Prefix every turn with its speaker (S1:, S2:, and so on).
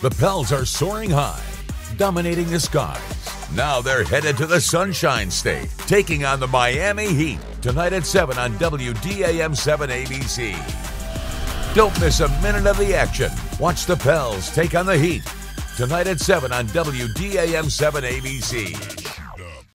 S1: The Pels are soaring high, dominating the skies. Now they're headed to the Sunshine State, taking on the Miami Heat tonight at 7 on WDAM 7 ABC. Don't miss a minute of the action. Watch the Pels take on the Heat tonight at 7 on WDAM 7 ABC.